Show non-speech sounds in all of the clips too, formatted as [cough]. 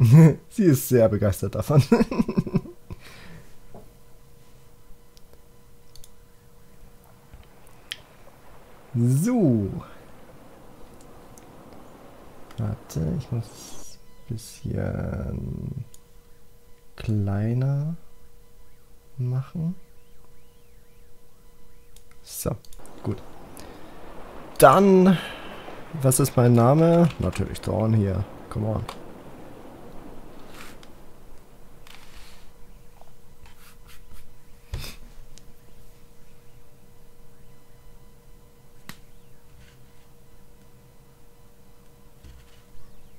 [laughs] Sie ist sehr begeistert davon. [laughs] so. Warte, ich muss ein bisschen kleiner machen. So, gut. Dann, was ist mein Name? Natürlich Dorn hier. Come on.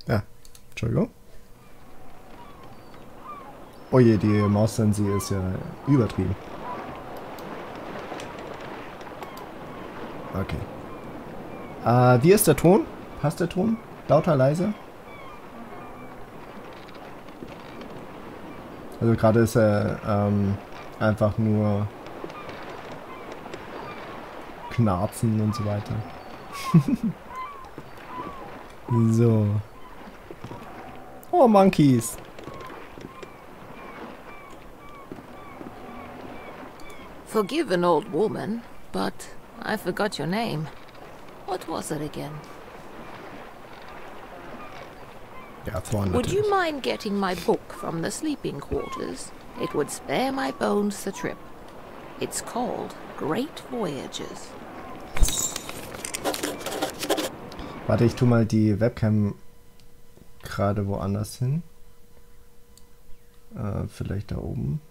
Ja, Entschuldigung. Oh je, die Maus-Sensi ist ja übertrieben. Okay. Äh, wie ist der Ton? Passt der Ton? Lauter, leise? Also gerade ist er ähm, einfach nur Knarzen und so weiter. [laughs] so. Oh, Monkeys. Forgive an old woman, but I forgot your name. What was it again? Would you mind getting my book from the sleeping quarters? It would spare my bones the trip. It's called Great Voyages. Warte, ich tu mal die Webcam gerade woanders hin. Äh, vielleicht da oben.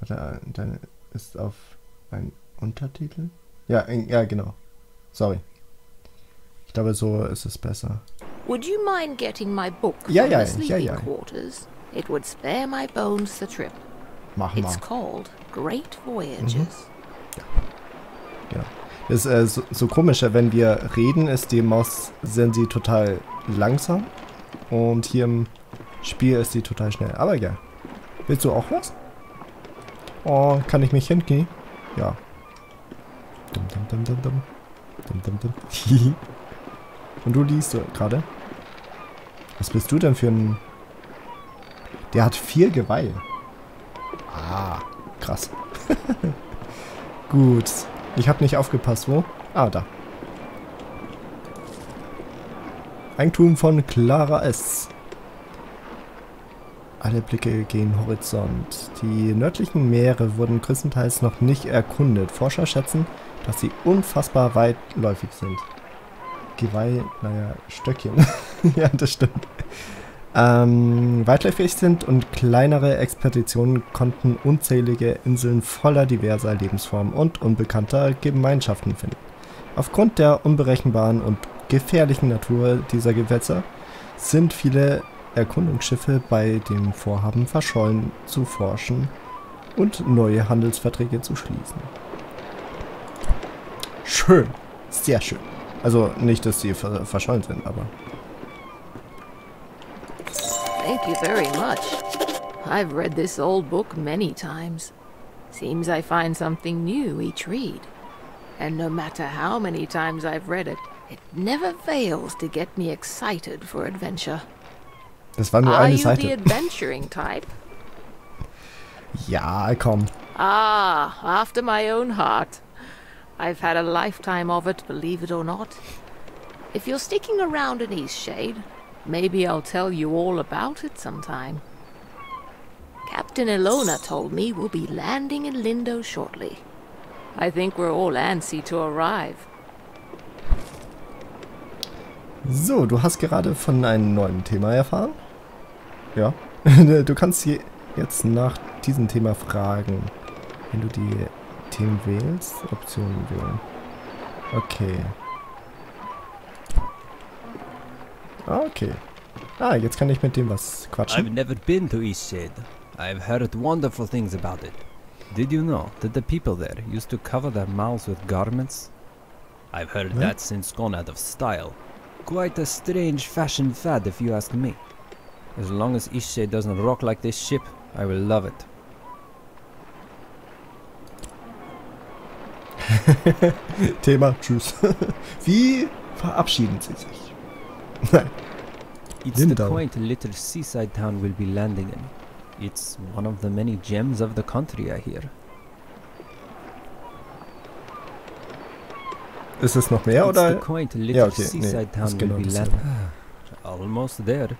Warte, äh, dann ist auf ein Untertitel? Ja, ja, genau. Sorry. Ich glaube, so ist es besser. Would you mind getting my book Ja, ja, the ja, sleeping ja. quarters? It would spare my bones the trip. Mach It's mal. called Great Voyages. Genau. Ist äh, so, so komisch, wenn wir reden, ist die Maus Sensi total langsam. Und hier im Spiel ist sie total schnell. Aber ja. Willst du auch was? Oh, kann ich mich hinknien? Ja. Dum, dum, dum, dum, dum. Dum, dum, dum. [laughs] Und du liest gerade? Was bist du denn für ein... Der hat vier Geweih. Ah, krass. [laughs] Gut. Ich habe nicht aufgepasst, wo? Ah, da. Eigentum von Clara S. Alle Blicke gehen Horizont. Die nördlichen Meere wurden größtenteils noch nicht erkundet. Forscher schätzen, dass sie unfassbar weitläufig sind. Geweih, naja, Stöckchen. [laughs] ja, das stimmt. Ähm, weitläufig sind und kleinere Expeditionen konnten unzählige Inseln voller diverser Lebensformen und unbekannter Gemeinschaften finden. Aufgrund der unberechenbaren und gefährlichen Natur dieser Gewässer sind viele Erkundungsschiffe bei dem Vorhaben verschollen zu forschen und neue Handelsverträge zu schließen. Schön. Sehr schön. Also nicht, dass sie ver verschollen sind, aber Thank you very much. I've read this old book many times. Seems I find something new each read. And no matter how many times I've read it, it never fails to get me excited for adventure. das war nur Are eine you the adventuring type? Ja, komm. Ah, after my own heart. I've had a lifetime of it, believe it or not. If you're sticking around in Eastshade, maybe I'll tell you all about it sometime. Captain Ilona told me we'll be landing in Lindo shortly. I think we're all antsy to arrive. So, du hast gerade von einem neuen Thema erfahren? Ja. [laughs] Du kannst je- jetzt nach diesem Thema fragen. Wenn du die Themen wählst, Optionen wählen. Okay. Okay. Ah, jetzt kann ich mit dem was I've quatschen. never been to Eastshade. I've heard wonderful things about it. Did you know that the people there used to cover their mouths with garments? I've heard Huh? that's since gone out of style. Quite a strange fashion fad, if you ask me. As long as Eastshade doesn't rock like this ship, I will love it. [laughs] Thema, tschüss. [laughs] Wie verabschieden Sie sich? Nein. [laughs] It's the Lindau. quaint little seaside town we'll be landing in. It's one of the many gems of the country, I hear. Ist es noch mehr It's the quaint little Ja, okay, seaside ist town we'll be dasselbe. landing. Ah, almost there.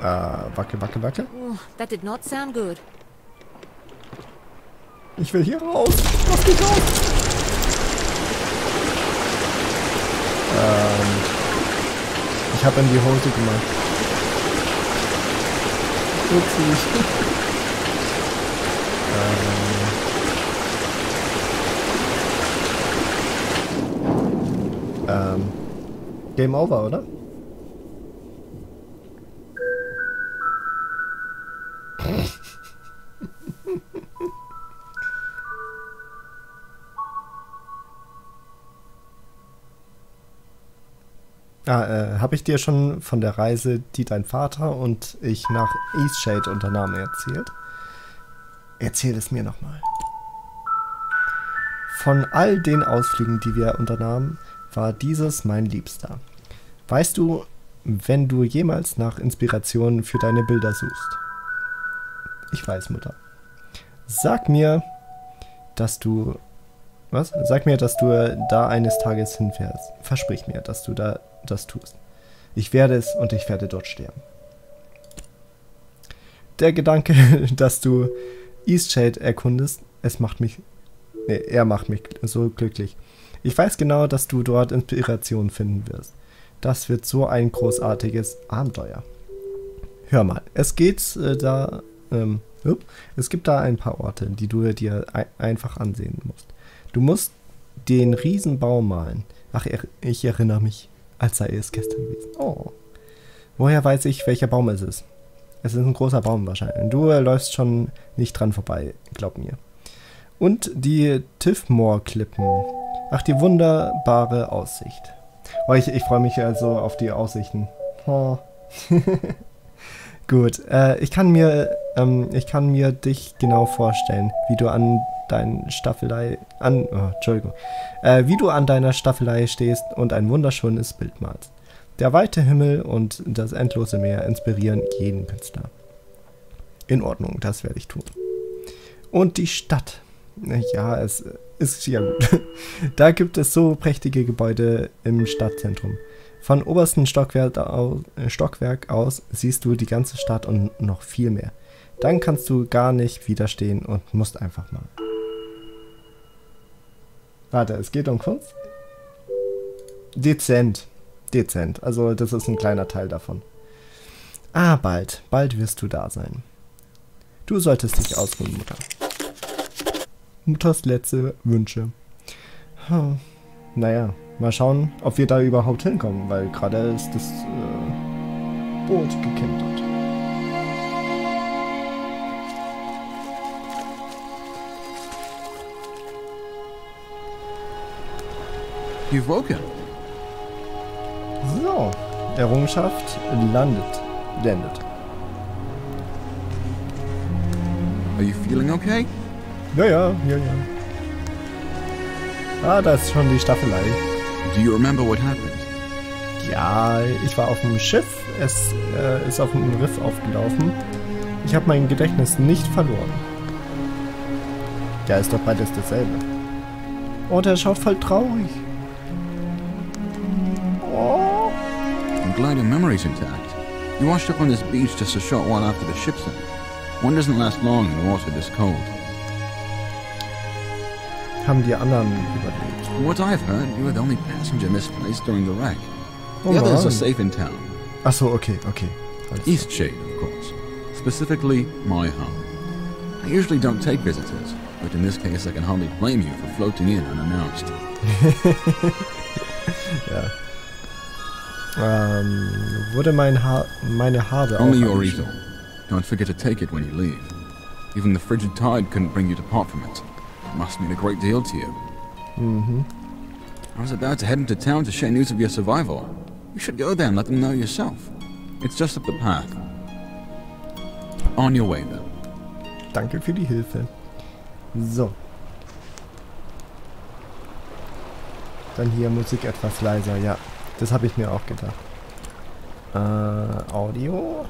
Äh, wacke, wacke, wacke. Oh, that did not sound good. Ich will hier raus. Lass mich raus. Ähm, ich habe in die Hose gemacht. Upsi. [laughs] ähm, ähm, Game over, oder? Habe ich dir schon von der Reise, die dein Vater und ich nach Eastshade unternahmen, erzählt? Erzähl es mir nochmal. Von all den Ausflügen, die wir unternahmen, war dieses mein Liebster. Weißt du, wenn du jemals nach Inspiration für deine Bilder suchst? Ich weiß, Mutter. Sag mir, dass du. Was? Sag mir, dass du da eines Tages hinfährst. Versprich mir, dass du da das tust. Ich werde es und ich werde dort sterben. Der Gedanke, [laughs] dass du Eastshade erkundest, es macht mich. Nee, er macht mich so glücklich. Ich weiß genau, dass du dort Inspiration finden wirst. Das wird so ein großartiges Abenteuer. Hör mal, es geht äh, da. Ähm, es gibt da ein paar Orte, die du dir ei einfach ansehen musst. Du musst den Riesenbaum malen. Ach, er, ich erinnere mich, als sei es gestern gewesen. Oh. Woher weiß ich, welcher Baum es ist? Es ist ein großer Baum wahrscheinlich. Du läufst schon nicht dran vorbei, glaub mir. Und die Tiffmore-Klippen. Ach, die wunderbare Aussicht. Oh, ich, ich freue mich also auf die Aussichten. Oh. [laughs] Gut, äh, ich kann mir, ähm, ich kann mir dich genau vorstellen, wie du an deinen Staffelei, an, oh, Entschuldigung, äh, wie du an deiner Staffelei stehst und ein wunderschönes Bild malst. Der weite Himmel und das endlose Meer inspirieren jeden Künstler. In Ordnung, das werde ich tun. Und die Stadt. Ja, es ist ja gut. [laughs] Da gibt es so prächtige Gebäude im Stadtzentrum. Von obersten Stockwerk aus, Stockwerk aus siehst du die ganze Stadt und noch viel mehr. Dann kannst du gar nicht widerstehen und musst einfach mal. Warte, es geht um Kunst? Dezent. Dezent. Also das ist ein kleiner Teil davon. Ah, bald. Bald wirst du da sein. Du solltest dich ausruhen, Mutter. Mutters letzte Wünsche. Hm. Naja, mal schauen, ob wir da überhaupt hinkommen, weil gerade ist das äh, Boot gekentert. You've woken. So, Errungenschaft landet. Landet. Are you feeling okay? Ja, ja, ja, ja. Ah, da ist schon die Staffelei. Do you remember what happened? Ja, ich war auf dem Schiff. Es äh, ist auf dem Riff aufgelaufen. Ich habe mein Gedächtnis nicht verloren. Ja, ist doch beides dasselbe. Oh, der schaut voll traurig. I'm glad your memory's intact. You washed up on this beach just a short while after the ship sank. One doesn't last long in water this cold. Haben die anderen überlebt. From what I've heard, you were the only passenger misplaced during the wreck. Oh The others are safe in town. Ach so, okay, okay. Alles klar. Eastshade, of course. Specifically, my home. I usually don't take visitors, but in this case I can hardly blame you for floating in unannounced. [laughs] Ja. Ähm, wurde mein ha meine Only your easel. Don't forget to take it when you leave. Even the frigid tide couldn't bring you to part from it. It must mean a great deal to you. Mm-hmm. I was about to head into town to share news of your survival. You should go there and let them know yourself. It's just up the path. On your way, then. Danke für die Hilfe. So. Dann hier Musik etwas leiser, ja. Das habe ich mir auch gedacht. Äh, Audio.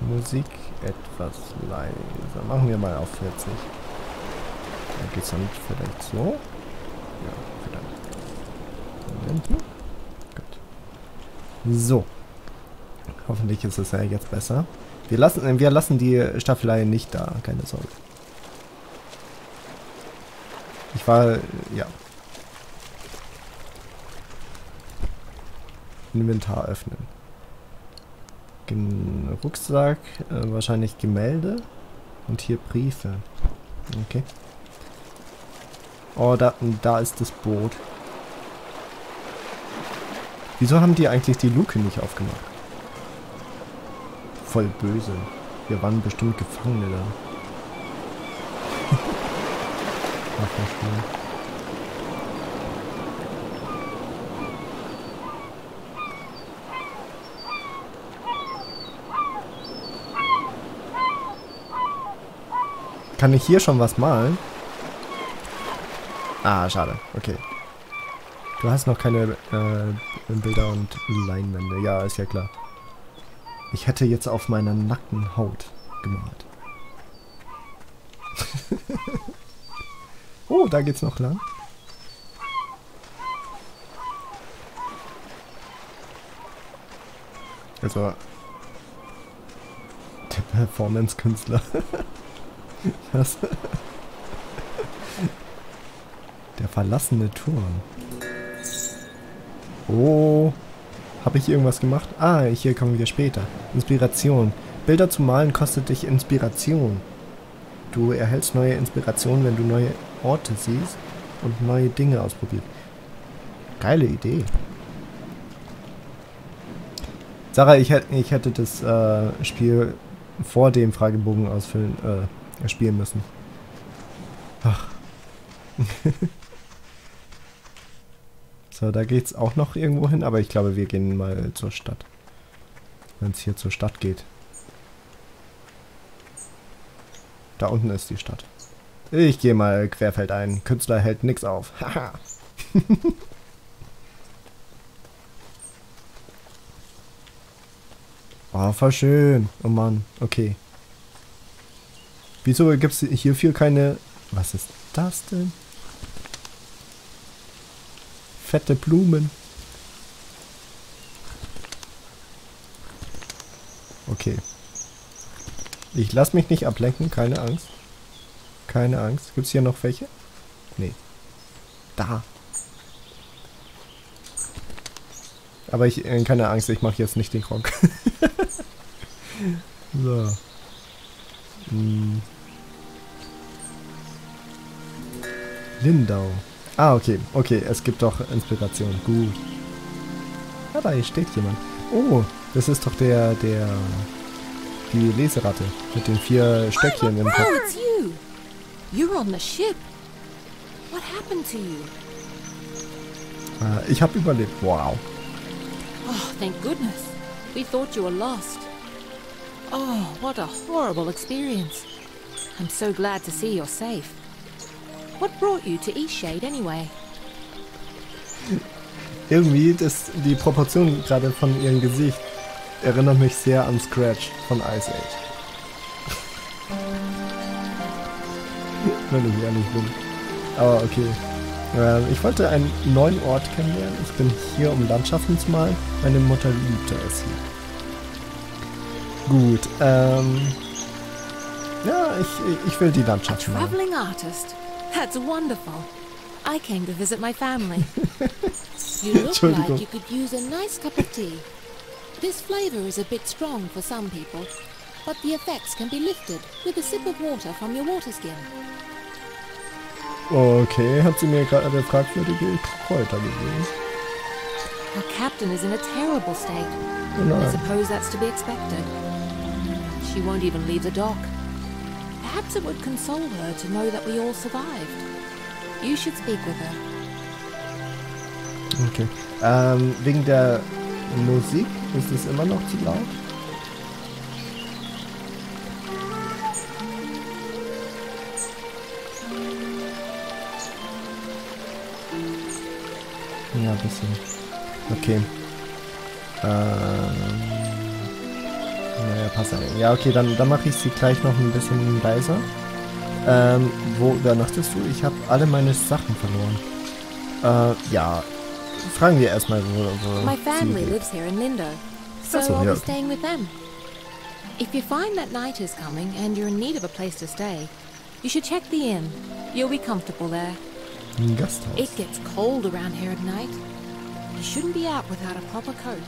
Musik etwas leiser. Machen wir mal auf 40. Dann geht's dann vielleicht so. Ja, vielleicht. Moment. Gut. So. Hoffentlich ist es ja jetzt besser. Wir lassen, wir lassen die Staffelei nicht da, keine Sorge. Ich war, ja. Inventar öffnen. Gen Rucksack, äh, wahrscheinlich Gemälde und hier Briefe. Okay. Oh, da, da ist das Boot. Wieso haben die eigentlich die Luke nicht aufgemacht? Voll böse. Wir waren bestimmt Gefangene da. [laughs] Ach, war schön. Kann ich hier schon was malen? Ah, schade. Okay. Du hast noch keine äh, Bilder und Leinwände. Ja, ist ja klar. Ich hätte jetzt auf meiner nackten Haut gemalt. [laughs] oh, da geht's noch lang. Also der Performance-Künstler. [laughs] Was? Der verlassene Turm. Oh. Habe ich irgendwas gemacht? Ah, hier kommen wir später. Inspiration. Bilder zu malen kostet dich Inspiration. Du erhältst neue Inspiration, wenn du neue Orte siehst und neue Dinge ausprobierst. Geile Idee. Sarah, ich, hätte, ich hätte das äh, Spiel vor dem Fragebogen ausfüllen, äh, spielen müssen. Ach. [laughs] so, da geht's auch noch irgendwo hin, aber ich glaube, wir gehen mal zur Stadt. Wenn es hier zur Stadt geht. Da unten ist die Stadt. Ich gehe mal querfeldein. Künstler hält nix auf. [laughs] Haha. [laughs] oh, voll schön. Oh Mann. Okay. Wieso gibt es hierfür keine... Was ist das denn? Fette Blumen. Okay. Ich lasse mich nicht ablenken, keine Angst. Keine Angst. Gibt es hier noch welche? Nee. Da. Aber ich, äh, keine Angst, ich mache jetzt nicht den Kronk. [laughs] so. Hm. Lindau. Ah, okay. Okay, es gibt doch Inspiration. Gut. Ah, da steht jemand. Oh, das ist doch der, der... Die Leseratte mit den vier Stöckchen im Kopf. It's you. You're on the ship. What happened to you? Äh, ich habe überlebt. Wow. Oh, thank goodness. We thought you were lost. Oh, what a horrible experience. I'm so glad to see you're safe. What brought you to Eastshade anyway? Irgendwie, das, die Proportion gerade von ihrem Gesicht erinnert mich sehr an Scratch von Ice Age. Wenn ich ehrlich bin. Aber okay. Äh, ich wollte einen neuen Ort kennenlernen. Ich bin hier, um Landschaften zu malen. Meine Mutter liebte es hier. Gut, ähm... Ja, ich, ich will die Landschaft malen. That's wonderful. I came to visit my family. [laughs] you look like you could use a nice cup of tea. This flavor is a bit strong for some people, but the effects can be lifted with a sip of water from your water skin. Okay, hat sie mir gerade fragwürdige Kräuter gegeben. Our captain is in a terrible state. Oh I suppose that's to be expected. She won't even leave the dock. Perhaps it would console her to know that we all survived. You should speak with her. Okay. Ähm, wegen der Musik ist es immer noch zu laut. Ja, ein bisschen. Okay. Ähm. Naja, passt eigentlich. Ja, okay, dann, dann mache ich sie gleich noch ein bisschen leiser. Ähm, wo übernachtest du? Ich habe alle meine Sachen verloren. Äh, ja. Fragen wir erstmal, wo, wo My family lebt. lives here in Lindo, so all, I'll yeah. be staying with them. If you find that night is coming and you're in need of a place to stay, you should check the inn. You'll be comfortable there. Ein Gasthaus. It gets cold around here at night. You shouldn't be out without a proper coat.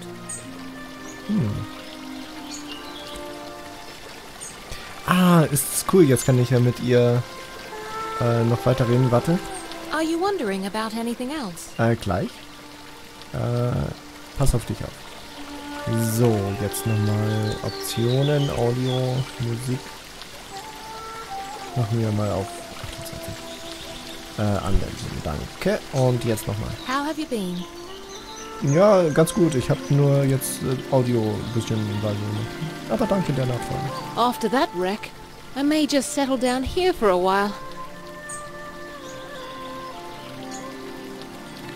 Ah, ist cool. Jetzt kann ich ja mit ihr äh, noch weiter reden. Warte. Are you wondering about anything else? Äh, gleich. Äh, pass auf dich auf. So, jetzt nochmal Optionen, Audio, Musik. Machen wir mal auf 28. Äh, anwenden, danke. Und jetzt nochmal. How have you been? Ja, ganz gut. Ich habe nur jetzt äh, Audio ein bisschen wahrgenommen. Aber danke der Nachfrage. After that wreck, I may just settle down here for a while.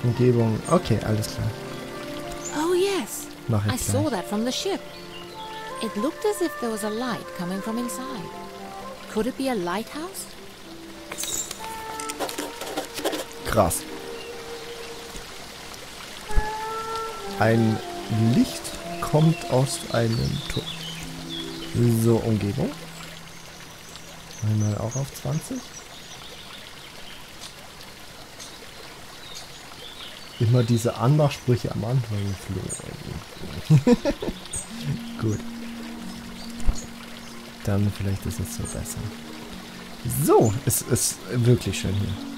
Umgebung. Okay, alles klar. Oh, yes. Mach I ich saw gleich. that from the ship. It looked as if there was a light coming from inside. Could it be a lighthouse? Krass. Ein Licht kommt aus einem Turm. So, Umgebung. Einmal auch auf 20. Immer diese Anmachsprüche am Anfang. [laughs] Gut. Dann vielleicht ist es so besser. So, es ist wirklich schön hier.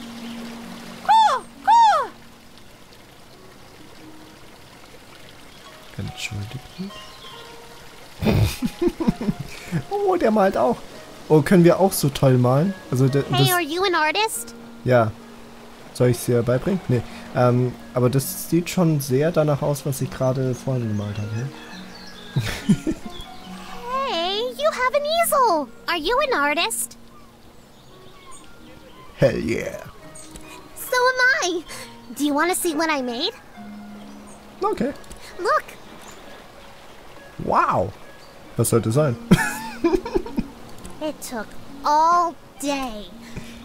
Entschuldigung. [laughs] oh, der malt auch. Oh, können wir auch so toll malen? Also da- Hey, das, are you an artist? ja. Soll ich es dir beibringen? Nee. Ähm, aber das sieht schon sehr danach aus, was ich gerade vorhin gemalt habe. Hey, you have an easel. Are you an artist? Hell yeah. So am I. Do you want to see what I made? Okay. Look, Wow. Was sollte sein? [laughs] it took all day.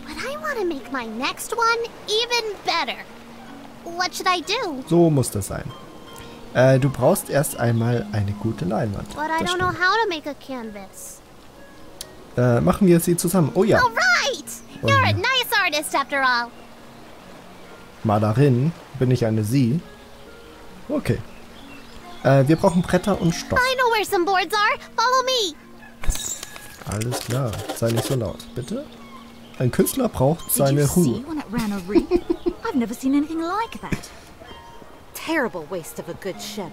But I want to make my next one even better. What should I do? So muss das sein. Äh, du brauchst erst einmal eine gute Leinwand. But I Das don't know how to make a canvas. Äh, machen wir sie zusammen. Oh ja. All right! You're a nice artist after all. Malerin. Bin ich eine Sie? Okay. Äh, wir brauchen Bretter und Stoff. I know where some boards are. Follow me. Alles klar. Sei nicht so laut, bitte. Ein Künstler braucht seine Ruhe. when it ran a [laughs] reef? I've never seen anything like that. Terrible waste of a good ship.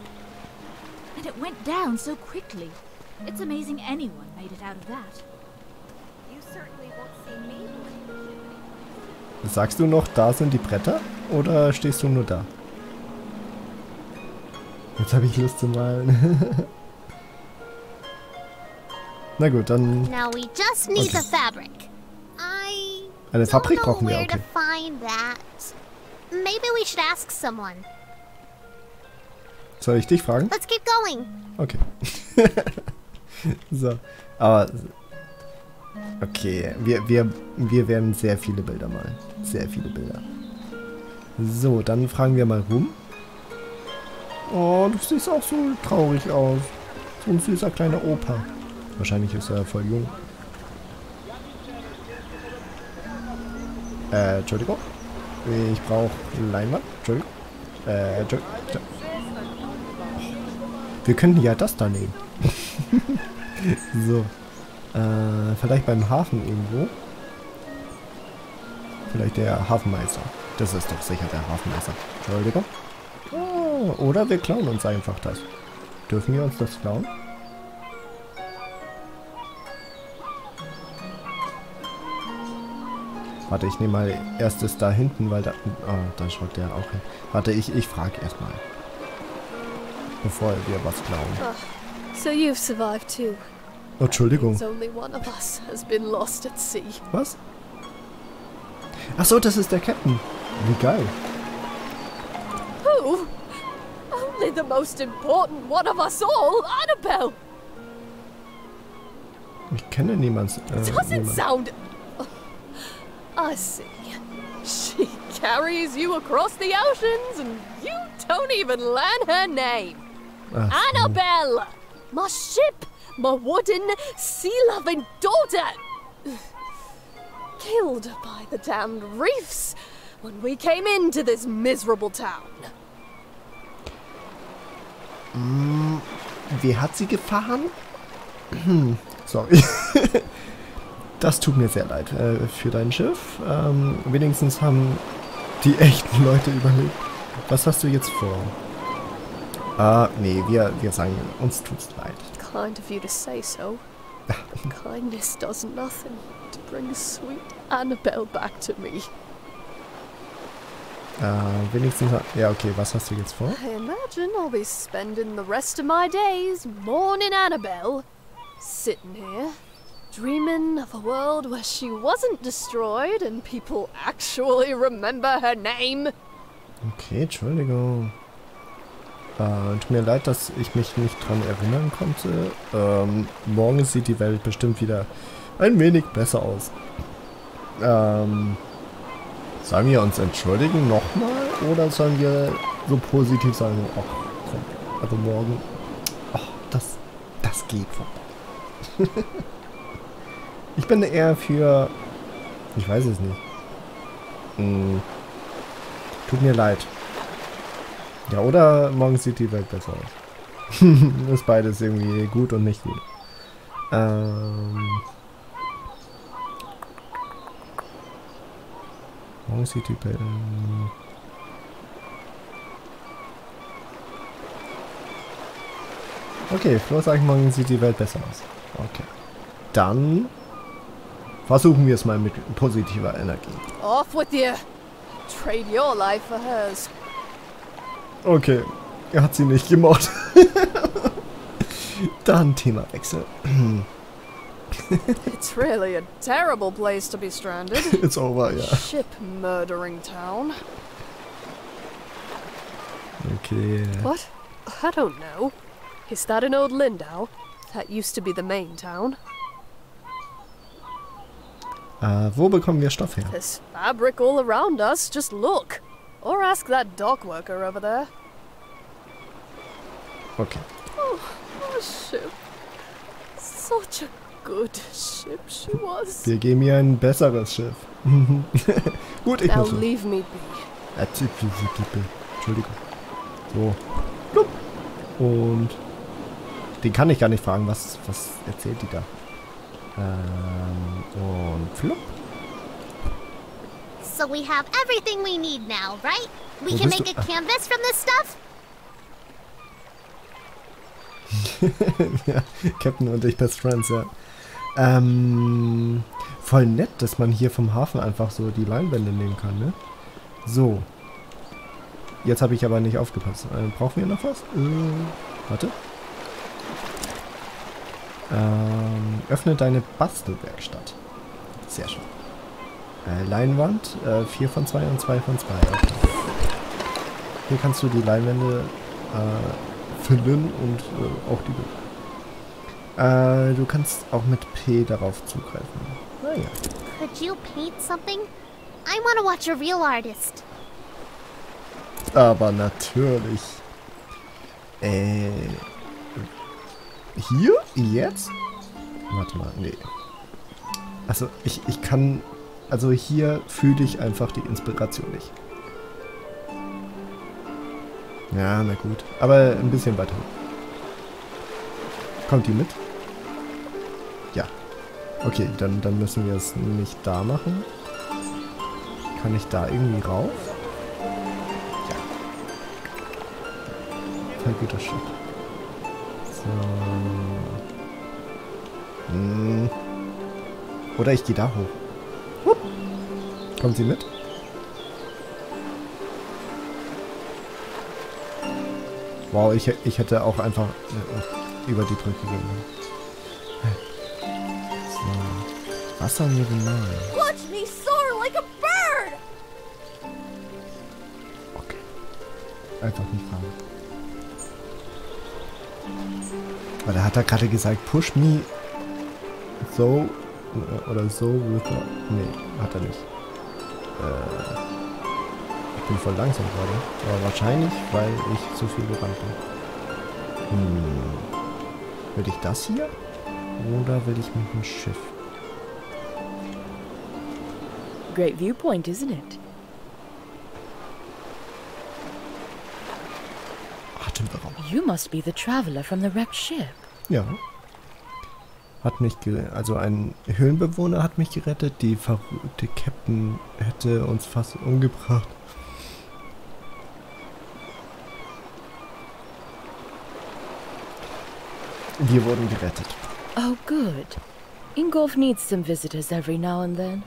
And it went down so quickly. It's amazing anyone made it out of that. You certainly won't see me Sagst du noch, da sind die Bretter? Oder stehst du nur da? Jetzt habe ich Lust zu malen. [laughs] Na gut, dann Now we just need Okay. the fabric. I eine Fabrik brauchen wir, okay. Maybe we should ask someone. Soll ich dich fragen? Let's keep going. Okay. [laughs] so, aber okay, wir, wir, wir werden sehr viele Bilder malen. Sehr viele Bilder. So, dann fragen wir mal rum. Oh, du siehst auch so traurig aus. So ein süßer kleiner Opa. Wahrscheinlich ist er voll jung. Äh, Entschuldigung. Ich brauche Leinwand. Entschuldigung. Äh, Entschuldigung. Wir könnten ja das da nehmen. [laughs] so. Äh, vielleicht beim Hafen irgendwo. Vielleicht der Hafenmeister. Das ist doch sicher der Hafenmeister. Entschuldigung. Oder wir klauen uns einfach das. Dürfen wir uns das klauen? Warte, ich nehme mal erstes da hinten, weil da... Oh, da schaut der auch hin. Warte, ich, ich frage erstmal. Bevor wir was klauen. So you've survived too. Oh, Entschuldigung. Was? Ach so, das ist der Captain. Wie geil. Who? Only the most important one of us all, Annabelle. Ich kenne niemanden. Äh, Doesn't niemanden. sound. I see. She carries you across the oceans, and you don't even learn her name. Ach, so. Annabelle! My ship! My wooden, sea loving daughter! Killed by the damned reefs when we came into this miserable town. Wer hat sie gefahren? Hm, Sorry. [laughs] Das tut mir sehr leid äh, für dein Schiff. Ähm, wenigstens haben die echten Leute überlebt. Was hast du jetzt vor? Ah, nee, wir, wir sagen, uns tut's leid. Kind of you to say so. But [laughs] kindness does nothing to bring sweet Annabelle back to me. Äh, wenigstens, ja, okay, was hast du jetzt vor? I imagine I'll be spending the rest of my days mourning Annabelle, sitting here, dreaming of a world where she wasn't destroyed and people actually remember her name. Okay, Entschuldigung. Äh, tut mir leid, dass ich mich nicht dran erinnern konnte. Ähm, morgen sieht die Welt bestimmt wieder ein wenig besser aus. Ähm, sollen wir uns entschuldigen nochmal? Oder sollen wir so positiv sagen, ach komm, also morgen, ach, das, das geht vorbei. [laughs] ich bin eher für, ich weiß es nicht. Hm, tut mir leid. Ja, oder morgen sieht die Welt besser aus. [laughs] ist beides irgendwie gut und nicht gut. Ähm. Morgen sieht die Welt. Okay, Flo sagt, morgen sieht die Welt besser aus. Okay. Dann versuchen wir es mal mit positiver Energie. Off with you! Trade your life for hers. Okay, er hat sie nicht gemocht. [laughs] Dann Themawechsel. [clears throat] [laughs] It's really a terrible place to be stranded. [laughs] It's over, ja. Ship murdering town. Okay. What? I don't know. Is that an Old Lindau? That used to be the main town. Uh, wo bekommen wir Stoff her? There's fabric all around us, just look. Or ask that dock worker over there. Okay. Oh, ship. Such a good ship she was. Wir geben ihr ein besseres Schiff. [laughs] Gut, ich Now muss. leave me be. Äh. Entschuldigung. So. Plupp. Und den kann ich gar nicht fragen, was, was erzählt die da? Ähm, und flupp. So we have everything we need now, right? We Wo can make du? a canvas from this stuff? [laughs] ja, Captain und ich Best Friends, ja. Ähm, voll nett, dass man hier vom Hafen einfach so die Leinwände nehmen kann, ne? So. Jetzt habe ich aber nicht aufgepasst. Äh, brauchen wir noch was? Äh, warte. Ähm, öffne deine Bastelwerkstatt. Sehr schön. Äh, Leinwand, äh, 4 von 2 und 2 von 2. Okay. Hier kannst du die Leinwände äh, füllen und äh, auch die... Äh, du kannst auch mit P darauf zugreifen. Naja. Could you paint something? I want to watch a real artist. Aber natürlich. Äh. Hier? Jetzt? Warte mal, nee. Also, ich, ich kann. Also, hier fühle ich einfach die Inspiration nicht. Ja, na gut. Aber ein bisschen weiter. Kommt die mit? Ja. Okay, dann, dann müssen wir es nicht da machen. Kann ich da irgendwie rauf? Voll guter Shot. So. Hm. Oder ich gehe da hoch. Hup. Kommt sie mit? Wow, ich, ich hätte auch einfach äh, über die Brücke gehen können. Was sollen wir denn malen? Watch me soar like a bird! Okay. Einfach nicht fragen. Oder hat er gerade gesagt, push me so oder so with a... Nee, hat er nicht. Äh, ich bin voll langsam gerade. Aber wahrscheinlich, weil ich zu viel gerannt bin. Hm. Will ich das hier? Oder will ich mit dem Schiff? Great viewpoint, isn't it? Atemberaubend. You must be the traveler from the wrecked ship. Ja. Hat mich also ein Höhlenbewohner hat mich gerettet. Die verrückte Captain hätte uns fast umgebracht. Wir wurden gerettet. Oh, good. Ingolf needs some visitors every now and then.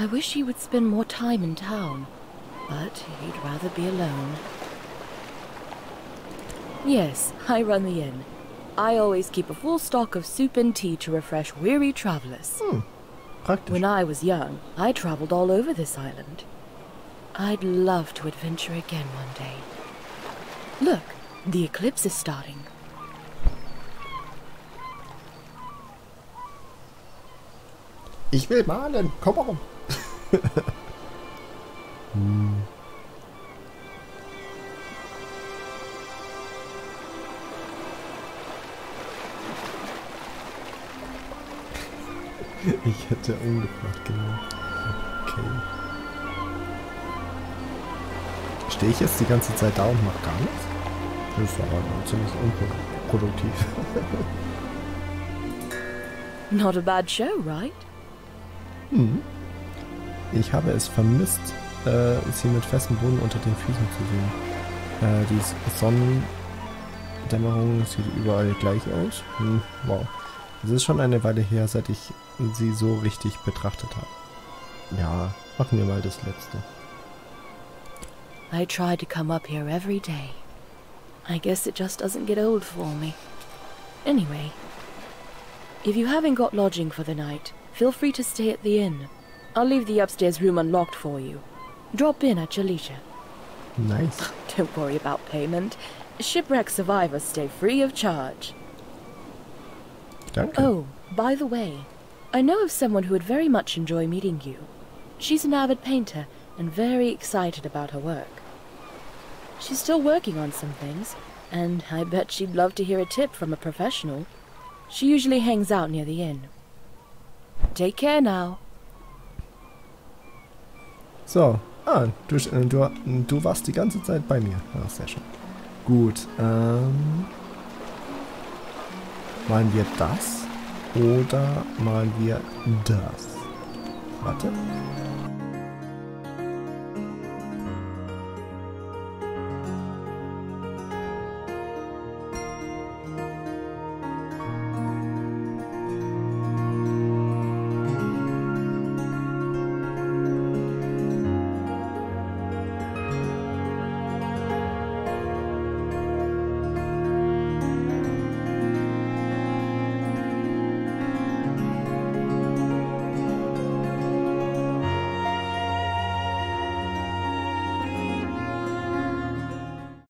I wish he would spend more time in town, but he'd rather be alone. Yes, I run the inn. I always keep a full stock of soup and tea to refresh weary travelers. Hmm, praktisch. When I was young, I traveled all over this island. I'd love to adventure again one day. Look, the eclipse is starting. Ich will malen. Komm on. Hm. Ich hätte umgebracht, genau. Okay. Stehe ich jetzt die ganze Zeit da und mache gar nichts? Das ist aber ziemlich unproduktiv. Not a bad show, right? Hm. Ich habe es vermisst, äh, sie mit festem Boden unter den Füßen zu sehen. Äh, die Sonnendämmerung sieht überall gleich aus. Hm, wow. Es ist schon eine Weile her, seit ich sie so richtig betrachtet habe. Ja, machen wir mal das letzte. I try to come up here every day. I guess it just doesn't get old for me. Anyway, if you haven't got lodging for the night, feel free to stay at the inn. I'll leave the upstairs room unlocked for you. Drop in at your leisure. Nice. [laughs] Don't worry about payment. Shipwreck survivors stay free of charge. Danke. Oh, by the way, I know of someone who would very much enjoy meeting you. She's an avid painter and very excited about her work. She's still working on some things, and I bet she'd love to hear a tip from a professional. She usually hangs out near the inn. Take care now. So. Ah, du, äh, du, du warst die ganze Zeit bei mir. Ach, sehr schön. Gut. Ähm, malen wir das oder malen wir das? Warte.